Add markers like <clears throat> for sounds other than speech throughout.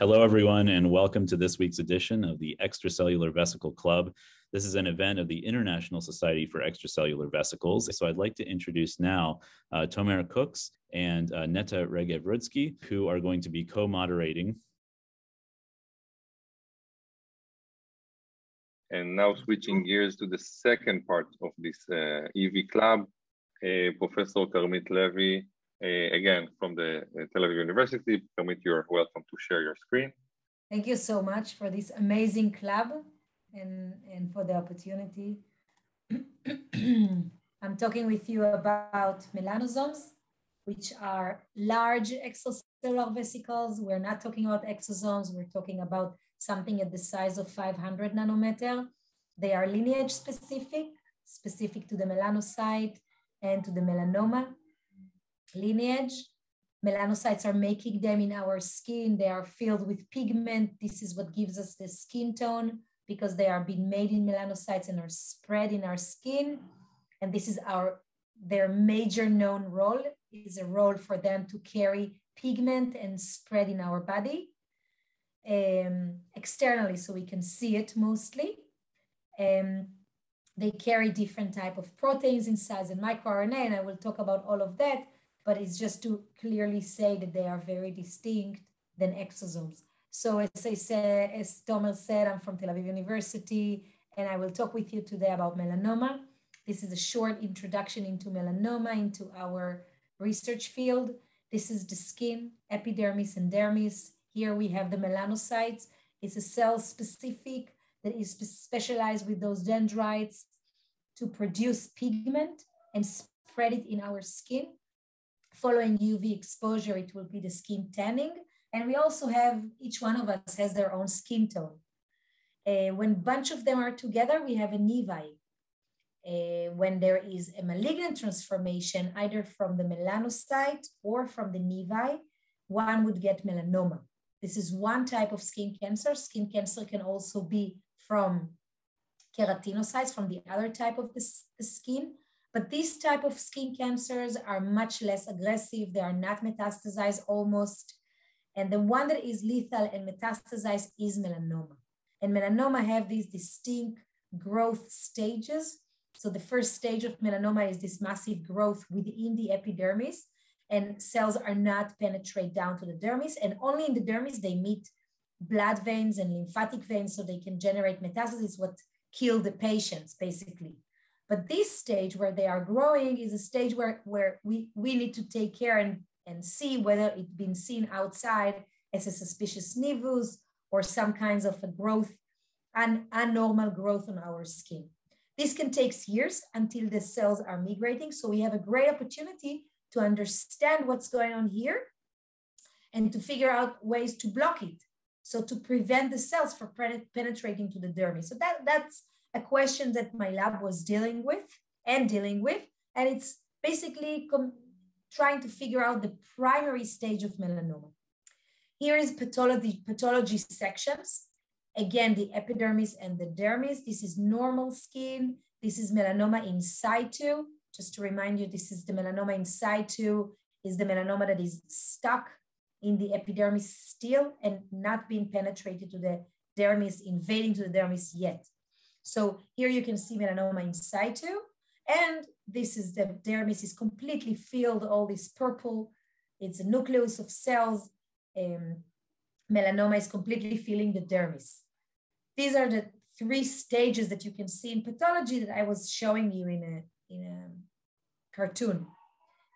Hello, everyone, and welcome to this week's edition of the Extracellular Vesicle Club. This is an event of the International Society for Extracellular Vesicles. So I'd like to introduce now uh, Tomer Cooks and uh, Netta Regev who are going to be co-moderating. And now switching gears to the second part of this uh, EV club, uh, Professor Karmit Levy uh, again, from the uh, Tel Aviv University, Karmit, you're welcome to share your screen. Thank you so much for this amazing club and, and for the opportunity. <clears throat> I'm talking with you about melanosomes, which are large extracellular vesicles. We're not talking about exosomes, we're talking about something at the size of 500 nanometer. They are lineage specific, specific to the melanocyte and to the melanoma lineage. Melanocytes are making them in our skin. They are filled with pigment. This is what gives us the skin tone because they are being made in melanocytes and are spread in our skin. And this is our their major known role is a role for them to carry pigment and spread in our body um, externally so we can see it mostly. Um, they carry different type of proteins inside and microRNA, and I will talk about all of that but it's just to clearly say that they are very distinct than exosomes. So as I said, as Tomer said, I'm from Tel Aviv University, and I will talk with you today about melanoma. This is a short introduction into melanoma, into our research field. This is the skin, epidermis and dermis. Here we have the melanocytes. It's a cell specific that is specialized with those dendrites to produce pigment and spread it in our skin following UV exposure, it will be the skin tanning. And we also have, each one of us has their own skin tone. Uh, when bunch of them are together, we have a nevi. Uh, when there is a malignant transformation, either from the melanocyte or from the nevi, one would get melanoma. This is one type of skin cancer. Skin cancer can also be from keratinocytes, from the other type of the, the skin, but these type of skin cancers are much less aggressive. They are not metastasized almost. And the one that is lethal and metastasized is melanoma. And melanoma have these distinct growth stages. So the first stage of melanoma is this massive growth within the epidermis and cells are not penetrate down to the dermis and only in the dermis they meet blood veins and lymphatic veins so they can generate metastasis, what kill the patients basically. But this stage where they are growing is a stage where, where we, we need to take care and, and see whether it's been seen outside as a suspicious nevus or some kinds of a growth, an abnormal growth on our skin. This can take years until the cells are migrating. So we have a great opportunity to understand what's going on here and to figure out ways to block it. So to prevent the cells from penetrating to the dermis. So that, that's a question that my lab was dealing with and dealing with. And it's basically trying to figure out the primary stage of melanoma. Here is pathology, pathology sections. Again, the epidermis and the dermis. This is normal skin. This is melanoma in situ. Just to remind you, this is the melanoma in situ, is the melanoma that is stuck in the epidermis still and not being penetrated to the dermis, invading to the dermis yet. So here you can see melanoma in situ. And this is the dermis is completely filled, all this purple. It's a nucleus of cells. Um, melanoma is completely filling the dermis. These are the three stages that you can see in pathology that I was showing you in a, in a cartoon.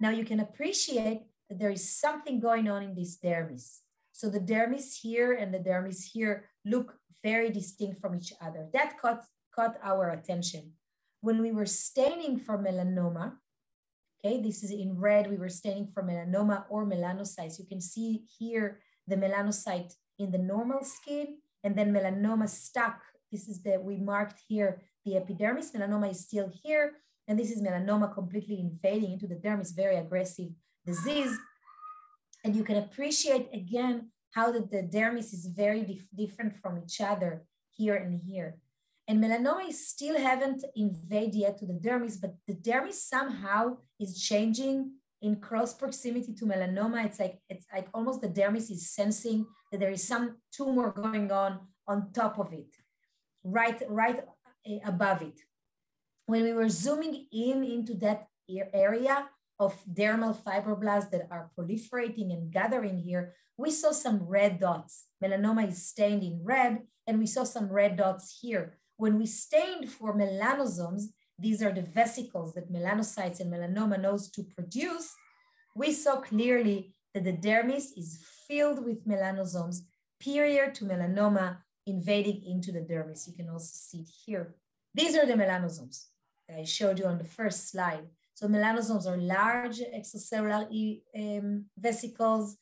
Now you can appreciate that there is something going on in this dermis. So the dermis here and the dermis here look very distinct from each other. That caught, caught our attention. When we were staining for melanoma, okay, this is in red, we were staining for melanoma or melanocytes. You can see here the melanocyte in the normal skin and then melanoma stuck. This is the, we marked here the epidermis, melanoma is still here. And this is melanoma completely invading into the dermis, very aggressive disease. And you can appreciate again how the, the dermis is very dif different from each other here and here. And melanoma is still haven't invaded yet to the dermis, but the dermis somehow is changing in close proximity to melanoma, it's like it's like almost the dermis is sensing that there is some tumor going on on top of it, right, right eh, above it. When we were zooming in into that area of dermal fibroblasts that are proliferating and gathering here, we saw some red dots. Melanoma is stained in red, and we saw some red dots here. When we stained for melanosomes, these are the vesicles that melanocytes and melanoma knows to produce, we saw clearly that the dermis is filled with melanosomes prior to melanoma invading into the dermis. You can also see it here. These are the melanosomes that I showed you on the first slide. So melanosomes are large extracellular um, vesicles.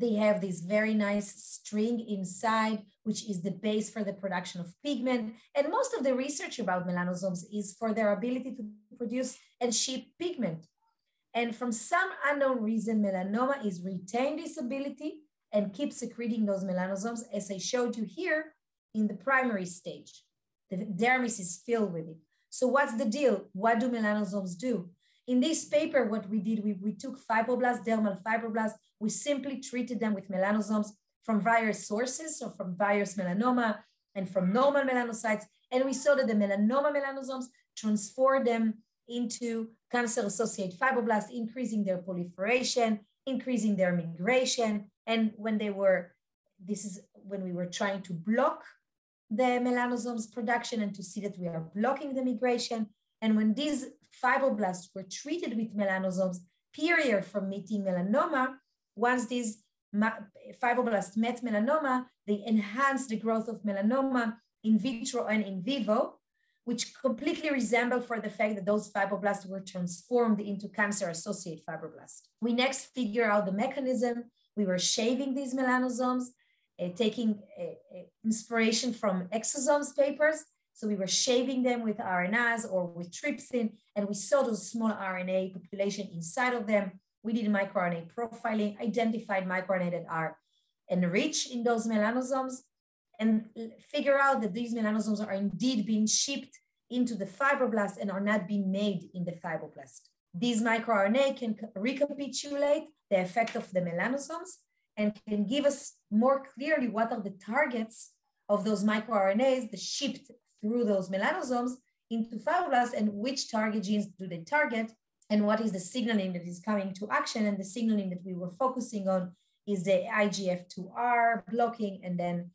They have this very nice string inside, which is the base for the production of pigment. And most of the research about melanosomes is for their ability to produce and ship pigment. And from some unknown reason, melanoma is retained this ability and keeps secreting those melanosomes, as I showed you here in the primary stage. The dermis is filled with it. So what's the deal? What do melanosomes do? In this paper, what we did, we, we took fibroblasts, dermal fibroblasts, we simply treated them with melanosomes from various sources, so from various melanoma and from normal melanocytes, and we saw that the melanoma melanosomes transform them into cancer-associated fibroblasts, increasing their proliferation, increasing their migration, and when they were, this is when we were trying to block the melanosomes production and to see that we are blocking the migration, and when these fibroblasts were treated with melanosomes prior from meeting melanoma, once these fibroblasts met melanoma, they enhanced the growth of melanoma in vitro and in vivo, which completely resemble for the fact that those fibroblasts were transformed into cancer-associated fibroblasts. We next figure out the mechanism. We were shaving these melanosomes, uh, taking uh inspiration from exosomes papers, so we were shaving them with RNAs or with trypsin, and we saw those small RNA population inside of them. We did microRNA profiling, identified microRNA that are enriched in those melanosomes, and figure out that these melanosomes are indeed being shipped into the fibroblast and are not being made in the fibroblast. These microRNA can recapitulate the effect of the melanosomes and can give us more clearly what are the targets of those microRNAs, the shipped through those melanosomes into fibroblasts and which target genes do they target and what is the signaling that is coming to action. And the signaling that we were focusing on is the IGF2R blocking and then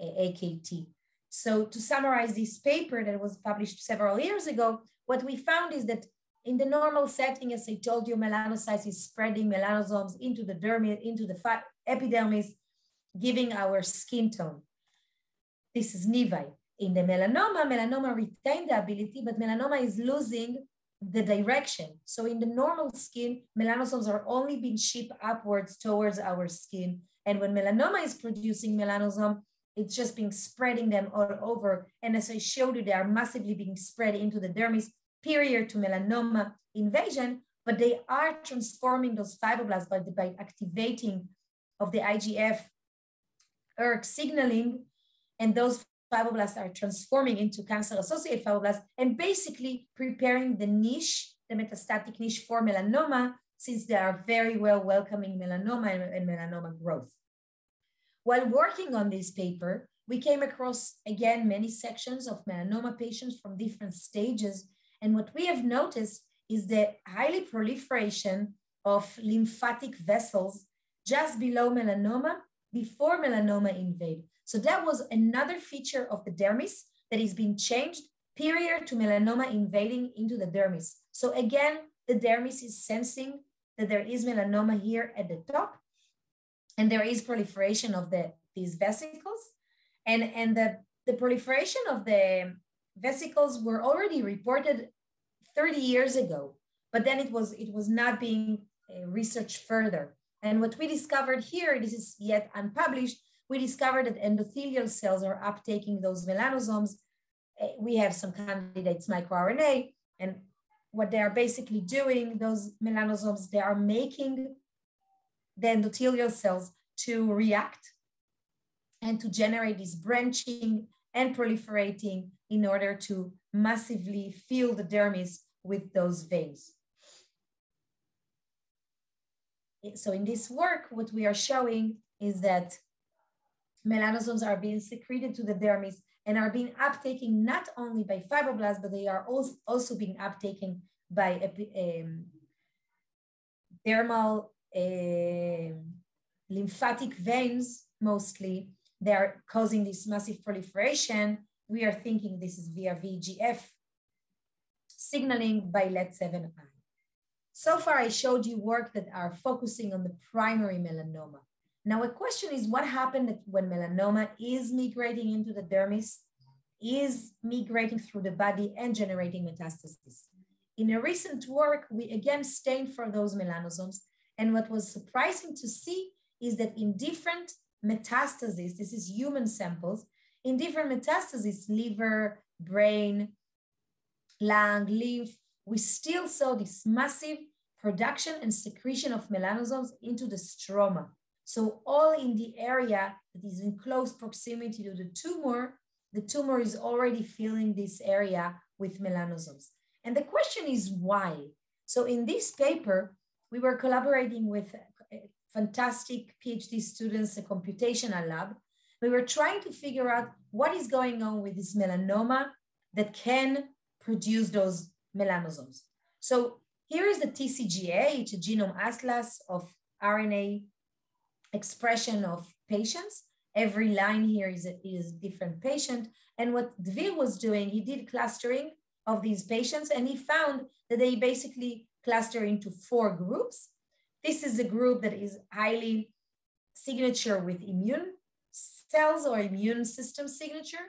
uh, AKT. So to summarize this paper that was published several years ago, what we found is that in the normal setting, as I told you, melanocytes is spreading melanosomes into the dermis, into the epidermis, giving our skin tone. This is nevi. In the melanoma, melanoma retain the ability, but melanoma is losing the direction. So in the normal skin, melanosomes are only being shipped upwards towards our skin. And when melanoma is producing melanosome, it's just being spreading them all over. And as I showed you, they are massively being spread into the dermis prior to melanoma invasion, but they are transforming those fibroblasts by, by activating of the IGF ERK signaling, and those fibroblasts are transforming into cancer-associated fibroblasts and basically preparing the niche, the metastatic niche for melanoma, since they are very well welcoming melanoma and, and melanoma growth. While working on this paper, we came across, again, many sections of melanoma patients from different stages. And what we have noticed is the highly proliferation of lymphatic vessels just below melanoma before melanoma invade. So that was another feature of the dermis that is being changed prior to melanoma invading into the dermis. So again, the dermis is sensing that there is melanoma here at the top, and there is proliferation of the these vesicles, and and the the proliferation of the vesicles were already reported 30 years ago, but then it was it was not being uh, researched further. And what we discovered here, this is yet unpublished, we discovered that endothelial cells are uptaking those melanosomes. Eh, we have some candidates microRNA, and what they are basically doing, those melanosomes, they are making the endothelial cells to react and to generate this branching and proliferating in order to massively fill the dermis with those veins. So in this work, what we are showing is that melanosomes are being secreted to the dermis and are being uptaken not only by fibroblasts, but they are also, being uptaken by um, dermal uh, lymphatic veins mostly. They are causing this massive proliferation. We are thinking this is via VGF signaling by LET7i. So far, I showed you work that are focusing on the primary melanoma. Now, a question is what happened when melanoma is migrating into the dermis, is migrating through the body and generating metastases. In a recent work, we again stained for those melanosomes. And what was surprising to see is that in different metastases, this is human samples, in different metastases, liver, brain, lung, lymph, we still saw this massive production and secretion of melanosomes into the stroma. So all in the area that is in close proximity to the tumor, the tumor is already filling this area with melanosomes. And the question is why? So in this paper, we were collaborating with eh, fantastic PhD students, a computational lab. We were trying to figure out what is going on with this melanoma that can produce those melanosomes. So here is the TCGA, it's a genome atlas of RNA expression of patients. Every line here is a, is different patient. And what Dvir was doing, he did clustering of these patients and he found that they basically cluster into four groups. This is a group that is highly signature with immune cells or immune system signature.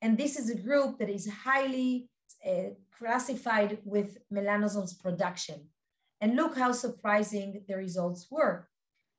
And this is a group that is highly Uh, classified with melanosomes production. And look how surprising the results were.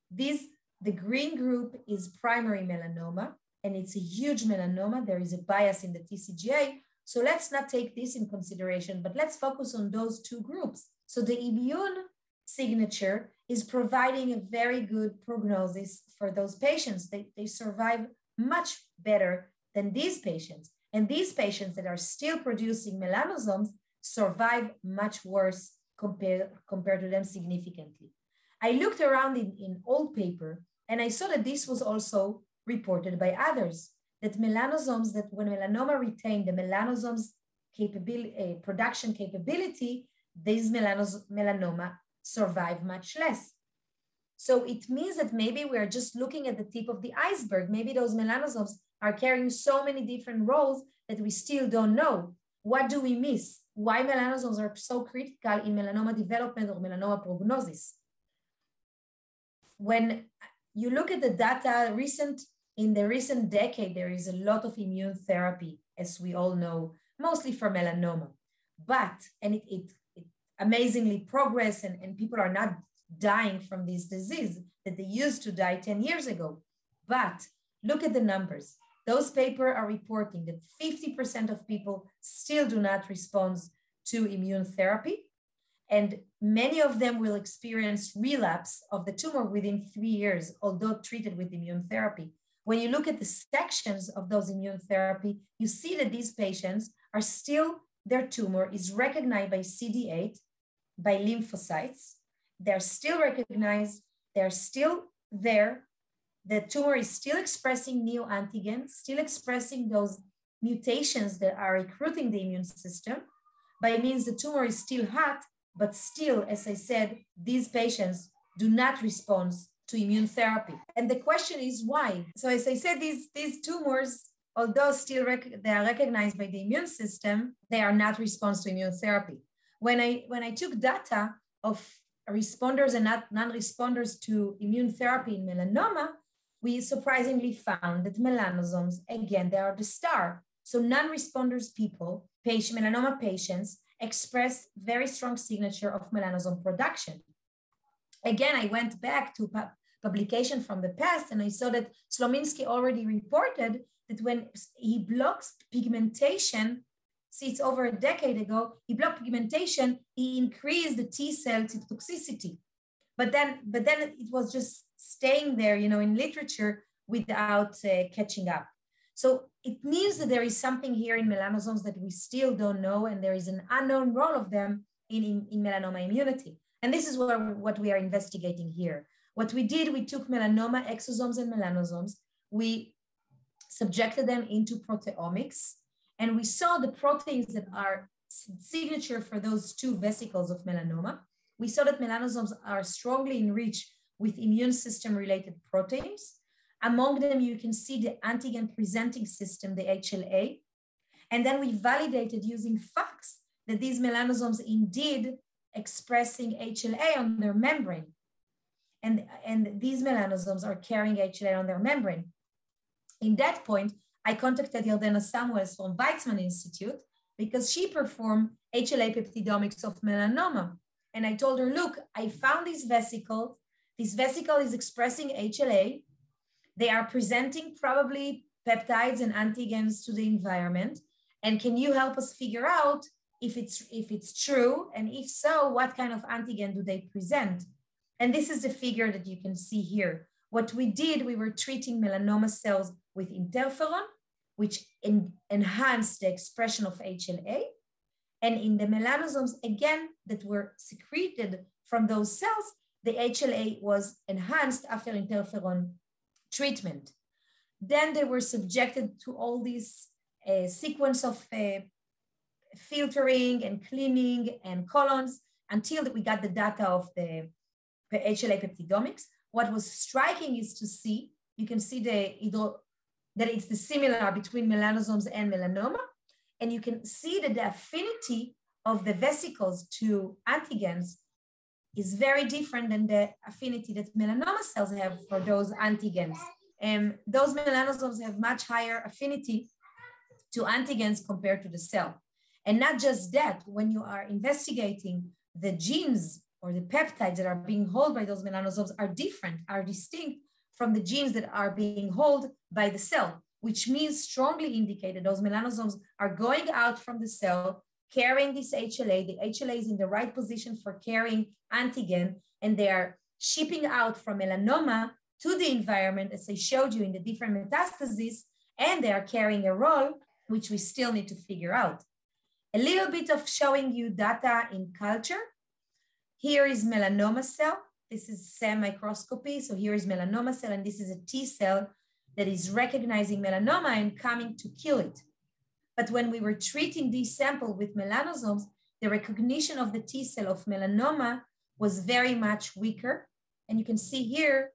This, the green group is primary melanoma, and it's a huge melanoma. There is a bias in the TCGA. So let's not take this in consideration, but let's focus on those two groups. So the immune signature is providing a very good prognosis for those patients. They, they survive much better than these patients. And these patients that are still producing melanosomes survive much worse compared, compared to them significantly. I looked around in, in old paper and I saw that this was also reported by others, that melanosomes, that when melanoma retain the melanosomes capability, uh, production capability, these melanos, melanoma survive much less. So it means that maybe we're just looking at the tip of the iceberg. Maybe those melanosomes are carrying so many different roles that we still don't know. What do we miss? Why melanosomes are so critical in melanoma development or melanoma prognosis? When you look at the data recent in the recent decade, there is a lot of immune therapy, as we all know, mostly for melanoma. But, and it, it, it amazingly progress and, and people are not dying from this disease that they used to die 10 years ago. But look at the numbers. Those papers are reporting that 50% of people still do not respond to immune therapy. And many of them will experience relapse of the tumor within three years, although treated with immune therapy. When you look at the sections of those immune therapy, you see that these patients are still, their tumor is recognized by CD8, by lymphocytes. They're still recognized, they're still there, the tumor is still expressing neoantigens, still expressing those mutations that are recruiting the immune system. By means the tumor is still hot, but still, as I said, these patients do not respond to immune therapy. And the question is why? So as I said, these, these tumors, although still they are recognized by the immune system, they are not response to immune therapy. When I, when I took data of responders and non-responders to immune therapy in melanoma, we surprisingly found that melanosomes, again, they are the star. So non-responders people, patient, melanoma patients, express very strong signature of melanosome production. Again, I went back to pu publication from the past and I saw that Slominski already reported that when he blocks pigmentation, see it's over a decade ago, he blocked pigmentation, he increased the T cell toxicity. But then, but then it was just staying there, you know, in literature without uh, catching up. So it means that there is something here in melanosomes that we still don't know, and there is an unknown role of them in, in, in melanoma immunity. And this is what, what we are investigating here. What we did, we took melanoma exosomes and melanosomes, we subjected them into proteomics, and we saw the proteins that are signature for those two vesicles of melanoma. We saw that melanosomes are strongly enriched with immune system related proteins. Among them, you can see the antigen presenting system, the HLA. And then we validated using FACS that these melanosomes indeed expressing HLA on their membrane. And, and these melanosomes are carrying HLA on their membrane. In that point, I contacted Yardena Samuels from Weizmann Institute because she performed HLA peptidomics of melanoma. And I told her, look, I found this vesicle. This vesicle is expressing HLA. They are presenting probably peptides and antigens to the environment. And can you help us figure out if it's, if it's true? And if so, what kind of antigen do they present? And this is the figure that you can see here. What we did, we were treating melanoma cells with interferon, which in, enhanced the expression of HLA. And in the melanosomes, again, that were secreted from those cells, the HLA was enhanced after interferon treatment. Then they were subjected to all these uh, sequence of uh, filtering and cleaning and colons until we got the data of the HLA peptidomics. What was striking is to see, you can see the that it's the similar between melanosomes and melanoma. And you can see that the affinity of the vesicles to antigens is very different than the affinity that melanoma cells have for those antigens. And those melanosomes have much higher affinity to antigens compared to the cell. And not just that, when you are investigating the genes or the peptides that are being held by those melanosomes are different, are distinct from the genes that are being held by the cell, which means strongly indicated those melanosomes are going out from the cell, carrying this HLA. The HLA is in the right position for carrying antigen, and they are shipping out from melanoma to the environment, as I showed you in the different metastases, and they are carrying a role, which we still need to figure out. A little bit of showing you data in culture. Here is melanoma cell. This is SEM microscopy. So here is melanoma cell, and this is a T cell that is recognizing melanoma and coming to kill it. But when we were treating this sample with melanosomes, the recognition of the T cell of melanoma was very much weaker. And you can see here,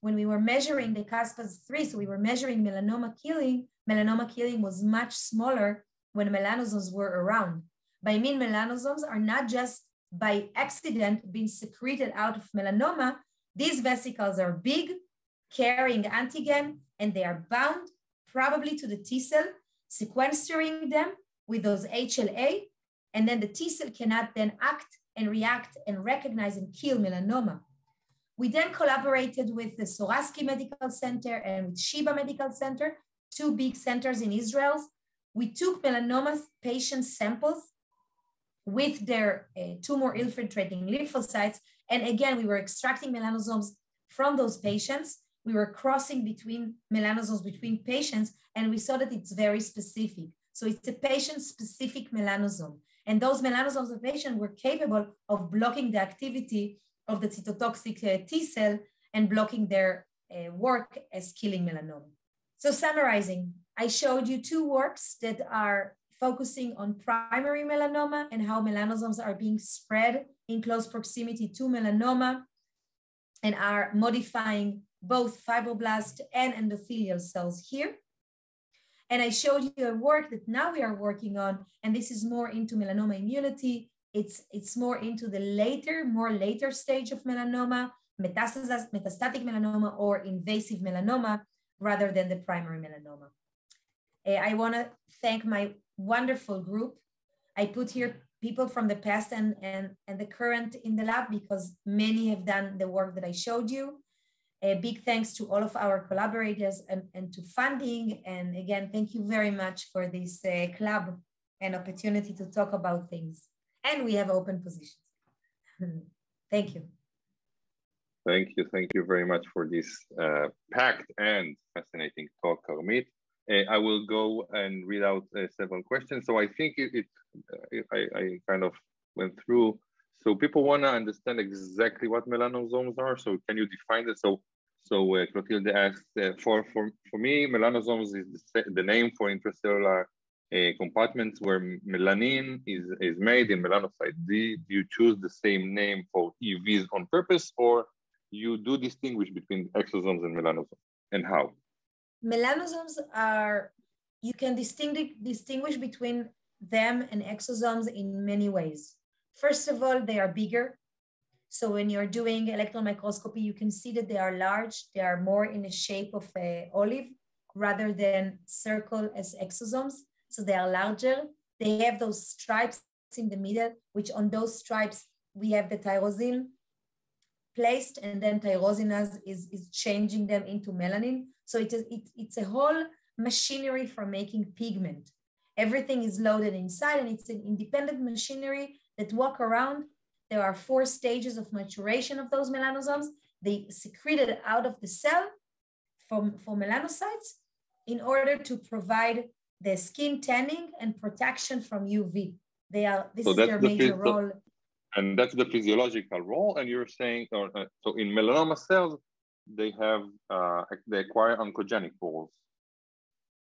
when we were measuring the caspase-3, so we were measuring melanoma killing, melanoma killing was much smaller when melanosomes were around. By mean melanosomes are not just by accident being secreted out of melanoma, these vesicles are big, carrying antigen, and they are bound probably to the T cell, sequestering them with those HLA, and then the T cell cannot then act and react and recognize and kill melanoma. We then collaborated with the Soraski Medical Center and with Sheba Medical Center, two big centers in Israel. We took melanoma patient samples with their uh, tumor infiltrating lymphocytes. And again, we were extracting melanosomes from those patients. We were crossing between melanosomes between patients, and we saw that it's very specific. So it's a patient specific melanosome. And those melanosomes of patient were capable of blocking the activity of the cytotoxic uh, T cell and blocking their uh, work as killing melanoma. So summarizing, I showed you two works that are focusing on primary melanoma and how melanosomes are being spread in close proximity to melanoma and are modifying both fibroblast and endothelial cells here. And I showed you a work that now we are working on, and this is more into melanoma immunity. It's, it's more into the later, more later stage of melanoma, metastatic melanoma or invasive melanoma, rather than the primary melanoma. Uh, I want to thank my wonderful group. I put here people from the past and, and, and the current in the lab because many have done the work that I showed you. A big thanks to all of our collaborators and, and to funding. And again, thank you very much for this uh, club and opportunity to talk about things. And we have open positions. <laughs> thank you. Thank you. Thank you very much for this uh, packed and fascinating talk, Karmit. Uh, I will go and read out uh, several questions. So I think it, it, uh, I, I, kind of went through So people want to understand exactly what melanosomes are. So can you define it? So so uh, Clotilde asked, uh, for, for, for me, melanosomes is the, the name for intracellular uh, compartments where melanin is, is made in melanocytes. Do, do you choose the same name for EVs on purpose or you do distinguish between exosomes and melanosomes and how? Melanosomes are, you can distinguish, distinguish between them and exosomes in many ways. First of all, they are bigger. So when you're doing electron microscopy, you can see that they are large. They are more in the shape of an olive rather than circle as exosomes. So they are larger. They have those stripes in the middle, which on those stripes, we have the tyrosine placed and then tyrosinase is, is changing them into melanin. So it is, it, it's a whole machinery for making pigment. Everything is loaded inside and it's an independent machinery that walk around there are four stages of maturation of those melanosomes. They secreted out of the cell from, for melanocytes in order to provide the skin tanning and protection from UV. They are this so is their major role. And that's the physiological role. And you're saying, or, uh, so in melanoma cells, they have uh, they acquire oncogenic roles.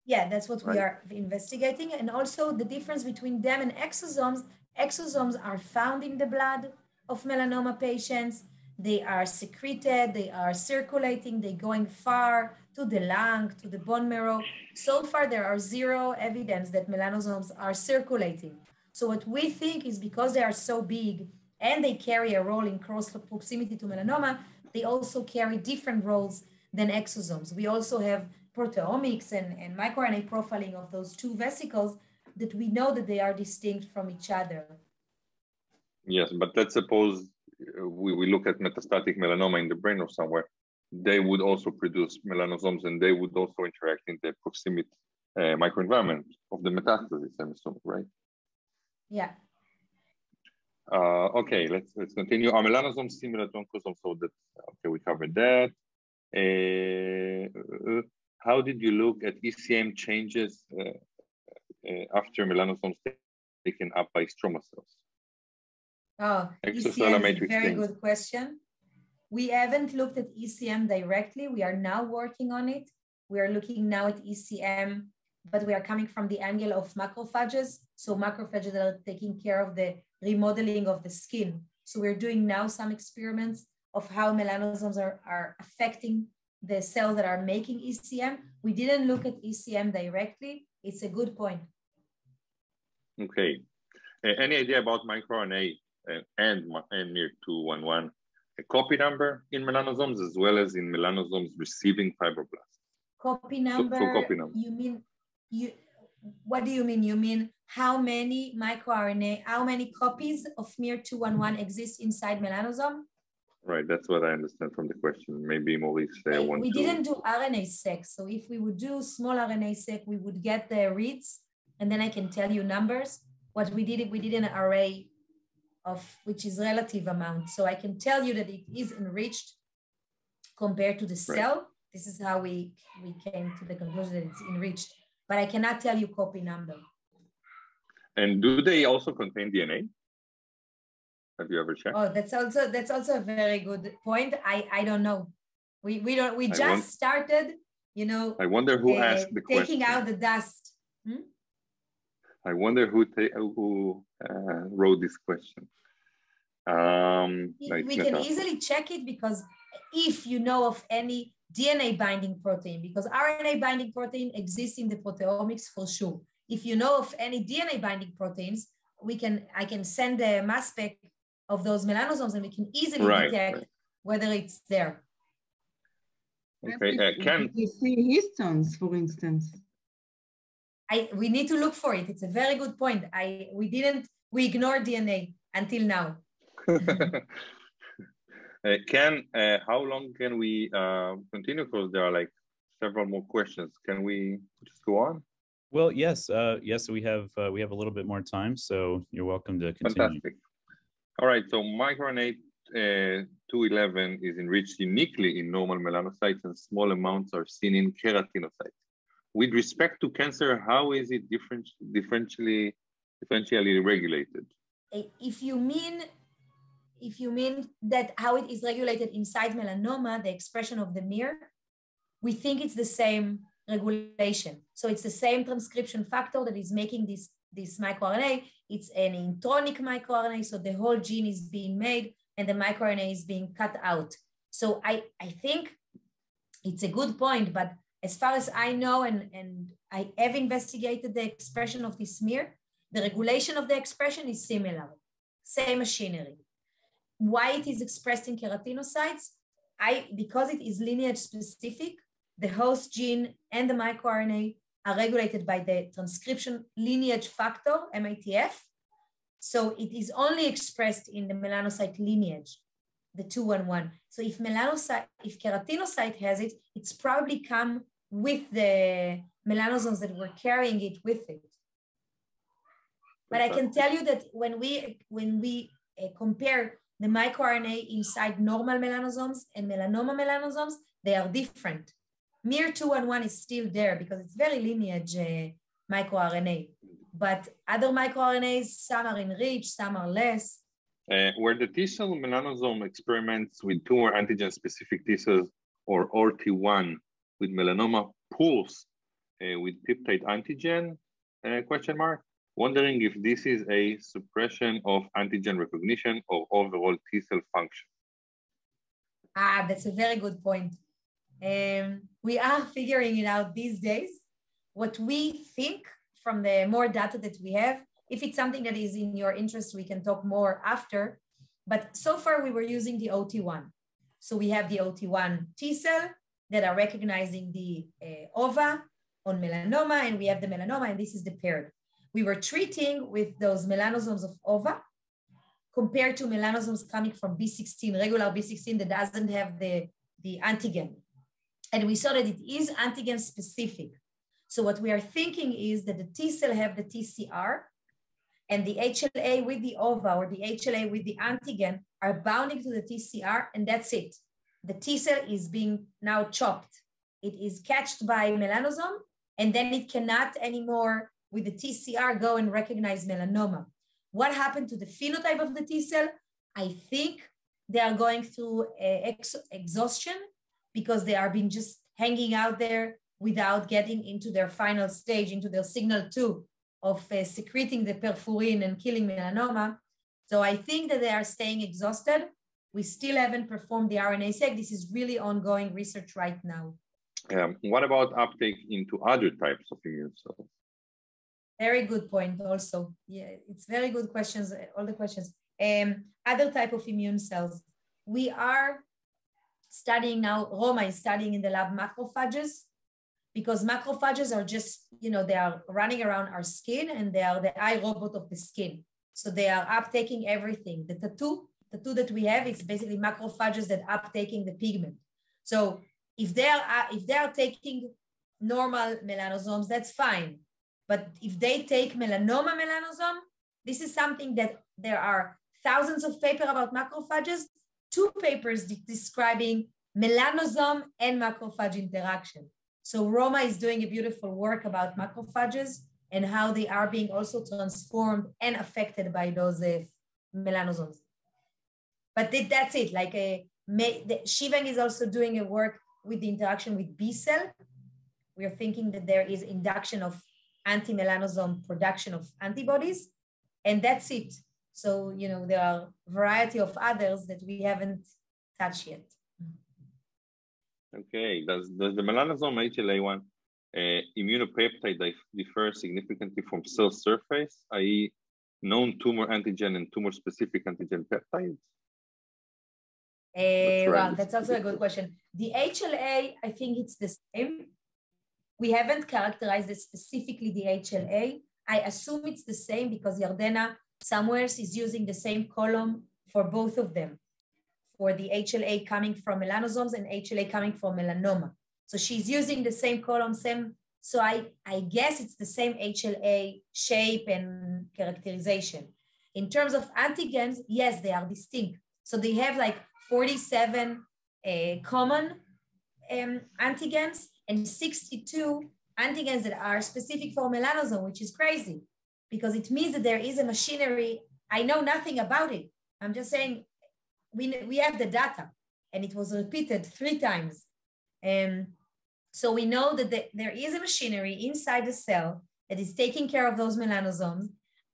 Yeah, that's what right. we are investigating. And also the difference between them and exosomes Exosomes are found in the blood of melanoma patients. They are secreted, they are circulating, they're going far to the lung, to the bone marrow. So far, there are zero evidence that melanosomes are circulating. So what we think is because they are so big and they carry a role in close proximity to melanoma, they also carry different roles than exosomes. We also have proteomics and, and microRNA profiling of those two vesicles that we know that they are distinct from each other. Yes, but let's suppose uh, we, we look at metastatic melanoma in the brain or somewhere, they would also produce melanosomes and they would also interact in the proximate uh, microenvironment of the metastasis, I'm assuming, right? Yeah. Uh, okay, let's let's continue. Are melanosomes similar to oncosomes? So that okay, we covered that. Uh, how did you look at ECM changes uh, uh, Uh, after melanosomes taken up by stroma cells? Oh, ECM is a very things. good question. We haven't looked at ECM directly. We are now working on it. We are looking now at ECM, but we are coming from the angle of macrophages. So macrophages that are taking care of the remodeling of the skin. So we're doing now some experiments of how melanosomes are, are affecting the cells that are making ECM. We didn't look at ECM directly. It's a good point. Okay. Uh, any idea about microRNA uh, and, and NIR211 a copy number in melanosomes as well as in melanosomes receiving fibroblasts? Copy number, so, so copy number. you mean, you, what do you mean? You mean how many microRNA, how many copies of MIR211 exist inside melanosome? Right, that's what I understand from the question. Maybe Maurice uh, We, we didn't do RNA-seq. So if we would do small RNA-seq, we would get the reads and then I can tell you numbers. What we did, we did an array of which is relative amount. So I can tell you that it is enriched compared to the cell. This is how we, we came to the conclusion that it's enriched, but I cannot tell you copy number. And do they also contain DNA? Have you ever checked? Oh, that's also that's also a very good point. I I don't know. We we don't we just started. You know. I wonder who uh, asked the taking question. Taking out the dust. Hmm? I wonder who who uh, wrote this question. Um, we can easily check it because if you know of any DNA binding protein, because RNA binding protein exists in the proteomics for sure. If you know of any DNA binding proteins, we can I can send a mass spec of those melanosomes and we can easily right, detect right. whether it's there. Okay, uh, can you see histones, for instance? I we need to look for it. It's a very good point. I we didn't we ignore DNA until now. <laughs> uh, can uh, how long can we uh, continue? Because there are like several more questions. Can we just go on? Well, yes, uh, yes. We have uh, we have a little bit more time, so you're welcome to continue. Fantastic. All right. So microRNA uh, 211 is enriched uniquely in normal melanocytes, and small amounts are seen in keratinocytes with respect to cancer, how is it different, differentially, differentially regulated? Uh, if you mean if you mean that how it is regulated inside melanoma, the expression of the mirror, we think it's the same regulation. So it's the same transcription factor that is making this, this microRNA. It's an intronic microRNA, so the whole gene is being made and the microRNA is being cut out. So I, I think it's a good point, but as far as I know, and, and I have investigated the expression of this smear, the regulation of the expression is similar, same machinery. Why it is expressed in keratinocytes? I, because it is lineage specific, the host gene and the microRNA are regulated by the transcription lineage factor, MATF. So it is only expressed in the melanocyte lineage, the 211. So if melanocyte, if keratinocyte has it, it's probably come with the melanosomes that were carrying it with it. But I can tell you that when we when we uh, compare the microRNA inside normal melanosomes and melanoma melanosomes, they are different. MIR211 is still there because it's very lineage uh, microRNA. But other microRNAs, some are enriched, some are less. Uh, were the T cell melanosome experiments with tumor antigen specific T cells or RT1 with melanoma pools uh, with peptide antigen? Uh, question mark. Wondering if this is a suppression of antigen recognition or overall T cell function. Ah, that's a very good point. Um, we are figuring it out these days. What we think from the more data that we have, if it's something that is in your interest, we can talk more after. But so far, we were using the OT1. So we have the OT1 T cell that are recognizing the uh, OVA on melanoma, and we have the melanoma, and this is the paired. We were treating with those melanosomes of OVA compared to melanosomes coming from B16, regular B16 that doesn't have the, the antigen. And we saw that it is antigen specific. So what we are thinking is that the T cell have the TCR and the HLA with the OVA or the HLA with the antigen are bounding to the TCR and that's it. The T cell is being now chopped. It is catched by melanosome and then it cannot anymore with the TCR go and recognize melanoma. What happened to the phenotype of the T cell? I think they are going through ex exhaustion because they are being just hanging out there without getting into their final stage, into their signal two of uh, secreting the perforin and killing melanoma. So I think that they are staying exhausted. We still haven't performed the RNA-seq. This is really ongoing research right now. Um, what about uptake into other types of immune cells? Very good point also. Yeah, it's very good questions, all the questions. Um, other type of immune cells. We are studying now, Roma is studying in the lab macrophages because macrophages are just, you know, they are running around our skin and they are the eye robot of the skin. So they are uptaking everything. The tattoo, tattoo that we have is basically macrophages that uptaking the pigment. So if they are if they are taking normal melanosomes, that's fine. But if they take melanoma melanosome, this is something that there are thousands of papers about macrophages two papers de describing melanosome and macrophage interaction. So Roma is doing a beautiful work about macrophages and how they are being also transformed and affected by those uh, melanosomes. But that's it. Like a, uh, the, Shivang is also doing a work with the interaction with B cell. We are thinking that there is induction of anti-melanosome production of antibodies, and that's it. So, you know, there are a variety of others that we haven't touched yet. Okay, does, does the melanosome HLA1 uh, immunopeptide differ significantly from cell surface, i.e. known tumor antigen and tumor specific antigen peptides? Uh, well, that's also a good question. The HLA, I think it's the same. We haven't characterized it specifically the HLA. I assume it's the same because Yardena somewhere is using the same column for both of them, for the HLA coming from melanosomes and HLA coming from melanoma. So she's using the same column, same. So I, I guess it's the same HLA shape and characterization. In terms of antigens, yes, they are distinct. So they have like 47 uh, common um, antigens and 62 antigens that are specific for melanosome, which is crazy because it means that there is a machinery. I know nothing about it. I'm just saying we, we have the data and it was repeated three times. Um, so we know that the, there is a machinery inside the cell that is taking care of those melanosomes,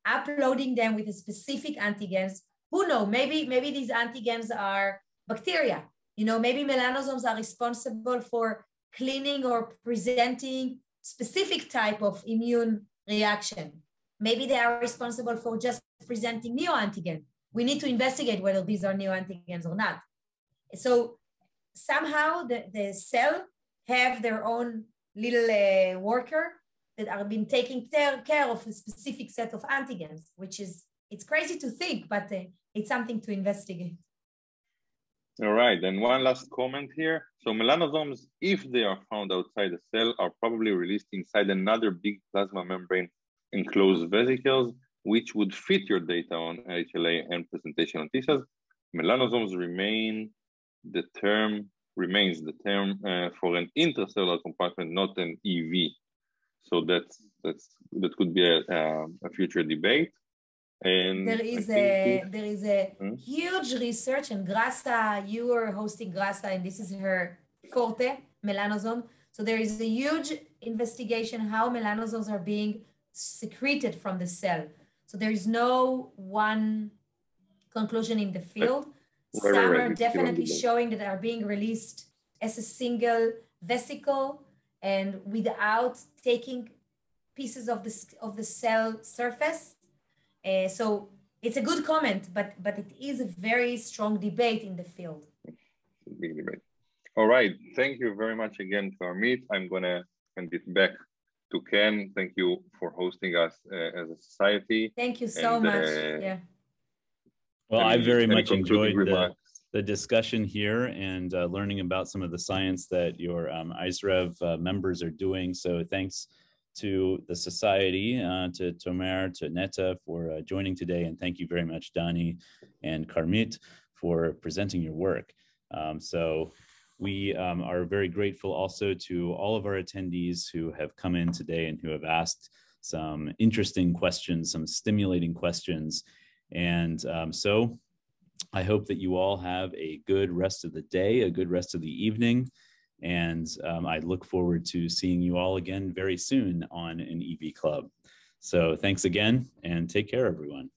uploading them with a specific antigens. Who know? Maybe maybe these antigens are bacteria. You know, maybe melanosomes are responsible for cleaning or presenting specific type of immune reaction. Maybe they are responsible for just presenting neoantigen. We need to investigate whether these are neoantigens or not. So somehow the, the cell have their own little uh, worker that are being taking care of a specific set of antigens, which is, it's crazy to think, but uh, it's something to investigate. All right, and one last comment here. So melanosomes, if they are found outside the cell, are probably released inside another big plasma membrane enclosed vesicles, which would fit your data on HLA and presentation on T cells. Melanosomes remain the term remains the term uh, for an intracellular compartment, not an EV. So that's that's that could be a, a future debate. And there is a there is a hmm? huge research, and Graça, you are hosting Graça, and this is her forte, melanosome. So there is a huge investigation how melanosomes are being secreted from the cell. So there is no one conclusion in the field. Some right, right, are definitely showing that are being released as a single vesicle and without taking pieces of the, of the cell surface. Uh, so it's a good comment, but, but it is a very strong debate in the field. Big debate. All right. Thank you very much again, Carmit. I'm going to hand it back to Ken. Thank you for hosting us uh, as a society. Thank you so and, much. Uh, yeah. Well, I very much enjoyed the, the, discussion here and uh, learning about some of the science that your um, ISREV uh, members are doing. So thanks to the society, uh, to Tomer, to Neta for uh, joining today. And thank you very much, Dani and Carmit, for presenting your work. Um, so we um, are very grateful also to all of our attendees who have come in today and who have asked some interesting questions, some stimulating questions and um, so I hope that you all have a good rest of the day, a good rest of the evening. And um, I look forward to seeing you all again very soon on an EV Club. So thanks again and take care, everyone.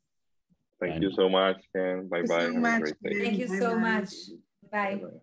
Thank Bye. you so much, and Bye bye. Thank you so much. Bye. Bye.